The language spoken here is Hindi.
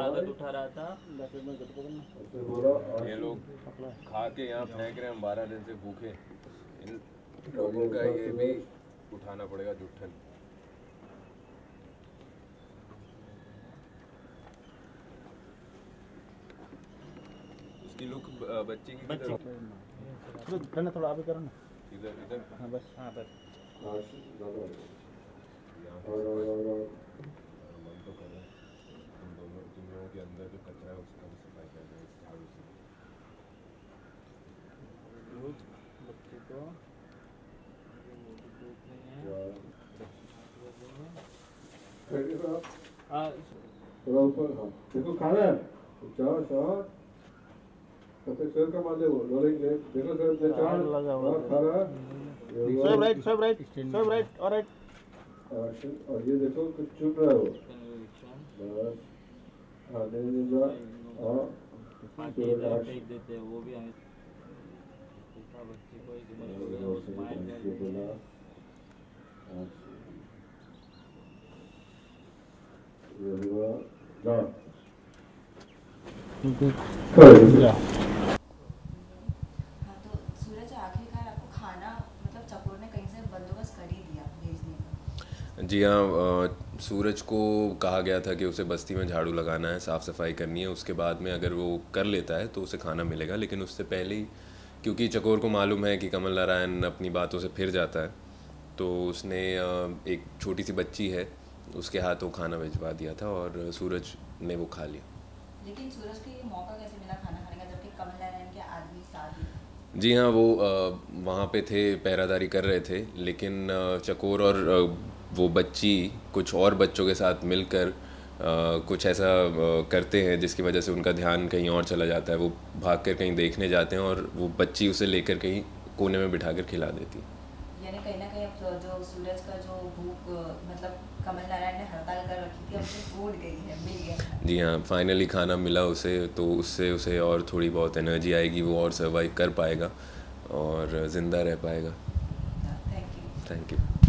कागज़ उठा रहा था। ये लोग खा के यहाँ फेंक रहे हैं हम बारह दिन से भूखे। इन लोगों का ये भी उठाना पड़ेगा जुट्ठन उसकी लुक बच्ची की बच्ची। करना थोड़ा आगे करो ना। इधर इधर। हाँ बस हाँ बस यहाँ पे सफाई- मन तो कर रहा है तुम दोनों तुम लोगों के अंदर जो कचरा है उसका भी सफ़ाई कर रहे हैं झाड़ू से बच्चे को। हाँ। थोड़ा ऊपर हाँ। देखो खाना है? चार चार। कते सर का मान ले वो रोलिंग ले देखो सर ले चार। लगा और खा सब राइट सब राइट सब राइट और राइट और ये देखो कुछ चुप रहा है। वो बस। हाँ नहीं नहीं जा बाकी देते हैं वो भी हमें जा हाँ तो सूरज आखिरकार आपको खाना मतलब चकोर ने कहीं से बंदोबस्त कर ही दिया भेजने का। जी हाँ सूरज को कहा गया था कि उसे बस्ती में झाड़ू लगाना है साफ़ सफ़ाई करनी है उसके बाद में अगर वो कर लेता है तो उसे खाना मिलेगा लेकिन उससे पहले ही क्योंकि चकोर को मालूम है कि कमल नारायण अपनी बातों से फिर जाता है तो उसने एक छोटी सी बच्ची है उसके हाथ वो खाना भिजवा दिया था और सूरज ने वो खा लिया। लेकिन सूरज को ये मौका कैसे मिला खाना खाने का जबकि कमल नारायण के आदमी साथ ही? जी हाँ वो वहाँ पे थे पहरादारी कर रहे थे लेकिन चकोर और वो बच्ची कुछ और बच्चों के साथ मिलकर कुछ ऐसा करते हैं जिसकी वजह से उनका ध्यान कहीं और चला जाता है। वो भाग कर कहीं देखने जाते हैं और वो बच्ची उसे लेकर कहीं कोने में बिठा कर खिला देती है। यानी कहीं ना कहीं अब जो सूरज का जो भूख मतलब कमल नारायण ने हड़ताल कर रखी थी अब गई है मिल गया जी हाँ फाइनली खाना मिला उसे तो उससे उसे और थोड़ी बहुत एनर्जी आएगी वो और सर्वाइव कर पाएगा और ज़िंदा रह पाएगा। Thank you thank you